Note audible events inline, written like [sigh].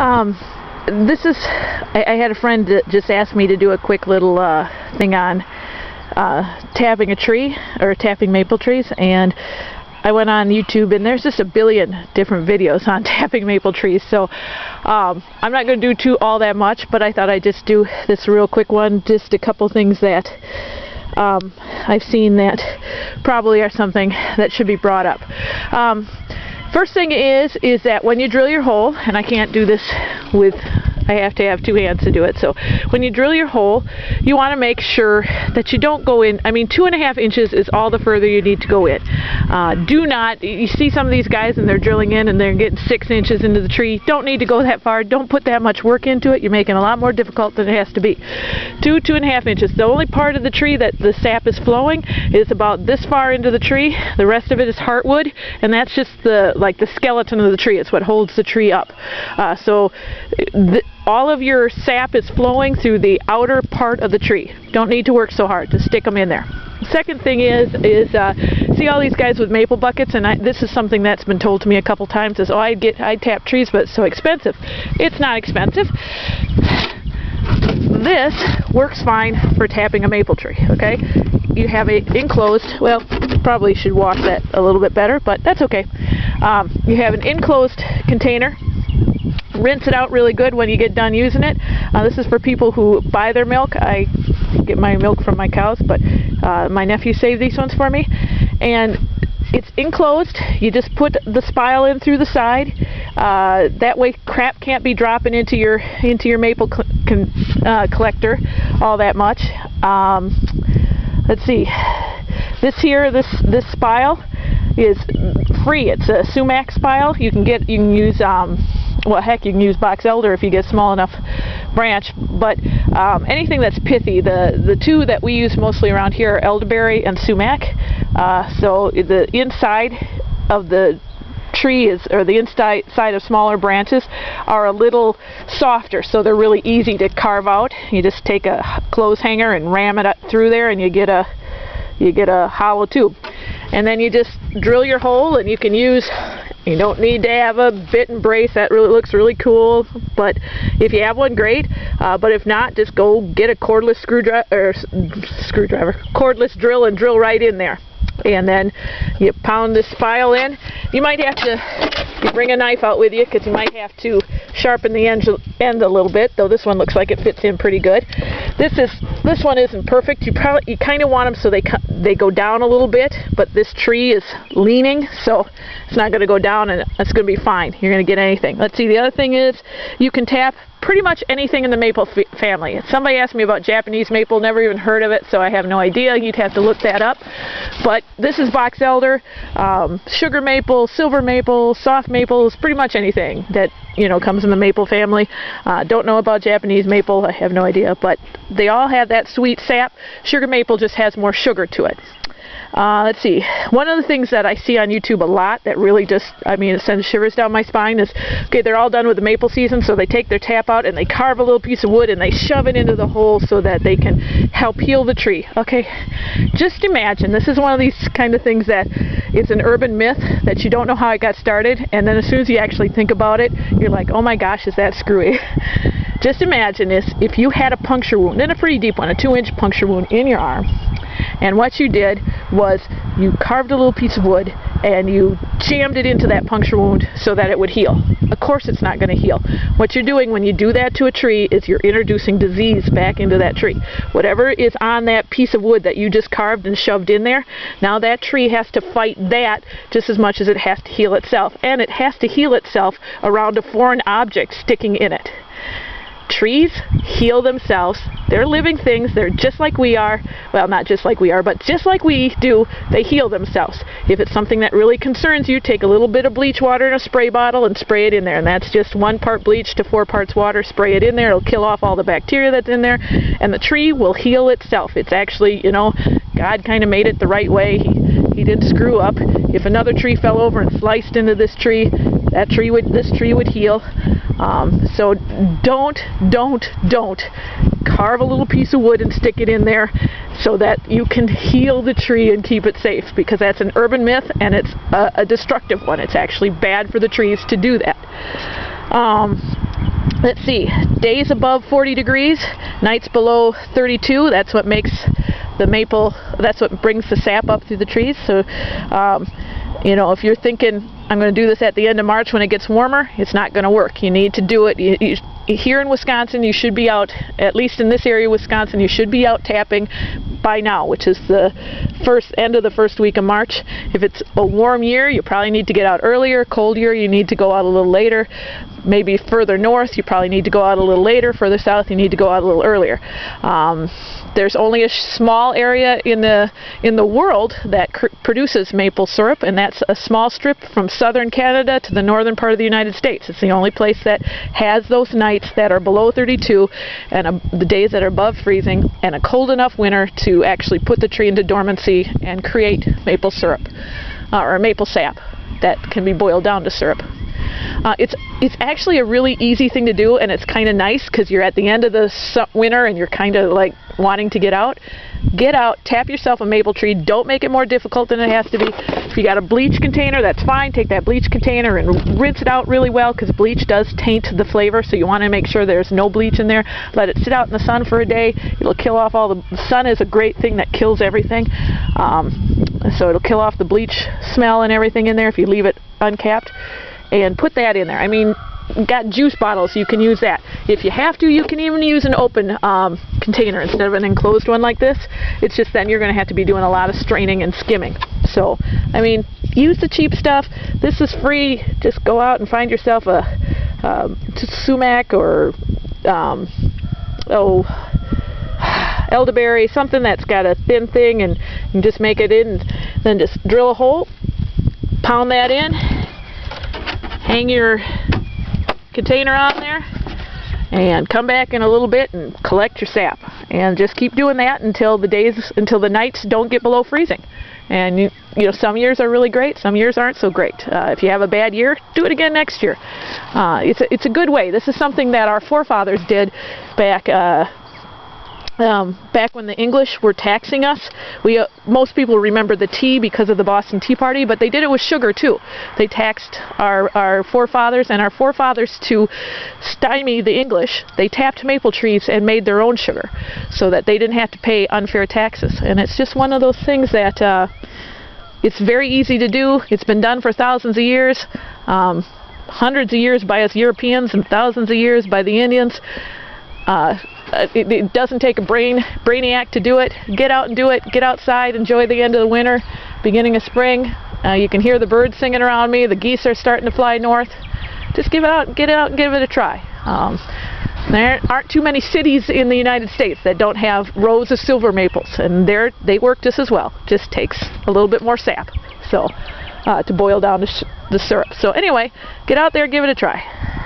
Um, this is, I, I, had a friend that just asked me to do a quick little uh, thing on uh, tapping a tree, or tapping maple trees, and I went on YouTube and there's just a billion different videos on [laughs] tapping maple trees so um, I'm not going to do too all that much but I thought I'd just do this real quick one just a couple things that um, I've seen that probably are something that should be brought up. Um, first thing is is that when you drill your hole and I can't do this with I have to have two hands to do it. So when you drill your hole, you want to make sure that you don't go in. I mean, two and a half inches is all the further you need to go in. Uh, do not, you see some of these guys and they're drilling in and they're getting six inches into the tree. Don't need to go that far. Don't put that much work into it. You're making a lot more difficult than it has to be. Two, two and a half inches. The only part of the tree that the sap is flowing is about this far into the tree. The rest of it is heartwood, and that's just the like the skeleton of the tree. It's what holds the tree up. Uh, so all of your sap is flowing through the outer part of the tree. Don't need to work so hard. Just stick them in there. Second thing is, is uh, see all these guys with maple buckets, and I, this is something that's been told to me a couple times, is, oh, I'd, get, I'd tap trees, but it's so expensive. It's not expensive. This works fine for tapping a maple tree, okay? You have it enclosed, well, probably should wash that a little bit better, but that's okay. Um, you have an enclosed container rinse it out really good when you get done using it. Uh, this is for people who buy their milk. I get my milk from my cows, but uh, my nephew saved these ones for me. And it's enclosed. You just put the spile in through the side. Uh, that way, crap can't be dropping into your into your maple uh, collector all that much. Um, let's see. This here, this this spile is free. It's a sumac spile. You can get you can use um, well heck you can use box elder if you get small enough branch but um, anything that's pithy the the two that we use mostly around here are elderberry and sumac uh, so the inside of the tree is or the inside side of smaller branches are a little softer so they're really easy to carve out. You just take a clothes hanger and ram it up through there and you get a you get a hollow tube. And then you just drill your hole and you can use you don't need to have a bit and brace. That really looks really cool. But if you have one, great. Uh, but if not, just go get a cordless screwdriver, or screwdriver, cordless drill and drill right in there. And then you pound this spile in. You might have to bring a knife out with you because you might have to sharpen the end, end a little bit. Though this one looks like it fits in pretty good. This is this one isn't perfect. You probably you kind of want them so they they go down a little bit, but this tree is leaning, so it's not going to go down, and it's going to be fine. You're going to get anything. Let's see. The other thing is you can tap pretty much anything in the maple family. Somebody asked me about Japanese maple, never even heard of it, so I have no idea. You'd have to look that up. But this is box elder, um, sugar maple, silver maple, soft maples, pretty much anything that you know comes in the maple family. Uh, don't know about Japanese maple, I have no idea, but they all have that sweet sap. Sugar maple just has more sugar to it. Uh, let's see. One of the things that I see on YouTube a lot that really just, I mean, it sends shivers down my spine is, okay, they're all done with the maple season, so they take their tap out and they carve a little piece of wood and they shove it into the hole so that they can help heal the tree. Okay, just imagine, this is one of these kind of things that it's an urban myth that you don't know how it got started, and then as soon as you actually think about it, you're like, oh my gosh, is that screwy? [laughs] just imagine this, if you had a puncture wound, and a pretty deep one, a two inch puncture wound in your arm, and what you did was you carved a little piece of wood and you jammed it into that puncture wound so that it would heal. Of course it's not going to heal. What you're doing when you do that to a tree is you're introducing disease back into that tree. Whatever is on that piece of wood that you just carved and shoved in there, now that tree has to fight that just as much as it has to heal itself. And it has to heal itself around a foreign object sticking in it. Trees heal themselves. They're living things. They're just like we are. Well, not just like we are, but just like we do, they heal themselves. If it's something that really concerns you, take a little bit of bleach water in a spray bottle and spray it in there. And that's just one part bleach to four parts water. Spray it in there. It'll kill off all the bacteria that's in there. And the tree will heal itself. It's actually, you know, God kind of made it the right way. He, he didn't screw up. If another tree fell over and sliced into this tree, that tree would, this tree would heal. Um, so don't, don't, don't carve a little piece of wood and stick it in there so that you can heal the tree and keep it safe because that's an urban myth and it's a, a destructive one. It's actually bad for the trees to do that. Um, let's see, days above 40 degrees, nights below 32. That's what makes the maple, that's what brings the sap up through the trees. So, um, you know, if you're thinking, I'm going to do this at the end of March when it gets warmer, it's not going to work. You need to do it. You, you, here in Wisconsin, you should be out, at least in this area of Wisconsin, you should be out tapping by now, which is the first end of the first week of March. If it's a warm year, you probably need to get out earlier. Cold year, you need to go out a little later. Maybe further north, you probably need to go out a little later. Further south, you need to go out a little earlier. Um, there's only a small area in the in the world that produces maple syrup, and that's a small strip from southern Canada to the northern part of the United States. It's the only place that has those nights that are below 32 and a, the days that are above freezing and a cold enough winter to actually put the tree into dormancy and create maple syrup uh, or maple sap that can be boiled down to syrup. Uh, it's it's actually a really easy thing to do, and it's kind of nice because you're at the end of the winter and you're kind of like wanting to get out. Get out, tap yourself a maple tree. Don't make it more difficult than it has to be. If you got a bleach container, that's fine. Take that bleach container and rinse it out really well because bleach does taint the flavor, so you want to make sure there's no bleach in there. Let it sit out in the sun for a day. It'll kill off all the, sun is a great thing that kills everything. Um, so it'll kill off the bleach smell and everything in there if you leave it uncapped and put that in there. I mean, got juice bottles, you can use that. If you have to, you can even use an open um, container instead of an enclosed one like this. It's just then you're going to have to be doing a lot of straining and skimming. So, I mean, use the cheap stuff. This is free. Just go out and find yourself a, a um, sumac or, um, oh, [sighs] elderberry, something that's got a thin thing and, and just make it in. Then just drill a hole, pound that in, hang your container on there and come back in a little bit and collect your sap. And just keep doing that until the days until the nights don't get below freezing. And you, you know some years are really great some years aren't so great. Uh, if you have a bad year do it again next year. Uh, it's, a, it's a good way. This is something that our forefathers did back uh, um, back when the English were taxing us, we uh, most people remember the tea because of the Boston Tea Party, but they did it with sugar too. They taxed our, our forefathers, and our forefathers to stymie the English, they tapped maple trees and made their own sugar so that they didn't have to pay unfair taxes. And it's just one of those things that uh, it's very easy to do. It's been done for thousands of years, um, hundreds of years by us Europeans and thousands of years by the Indians. Uh, it, it, doesn't take a brain brainiac to do it. Get out and do it. Get outside. Enjoy the end of the winter, beginning of spring. Uh, you can hear the birds singing around me. The geese are starting to fly north. Just give out, get out, and give it a try. Um, there aren't too many cities in the United States that don't have rows of silver maples, and they they work just as well. Just takes a little bit more sap, so uh, to boil down the, the syrup. So anyway, get out there, give it a try.